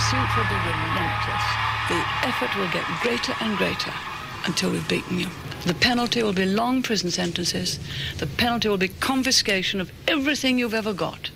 pursuit will be relentless. The effort will get greater and greater until we've beaten you. The penalty will be long prison sentences. The penalty will be confiscation of everything you've ever got.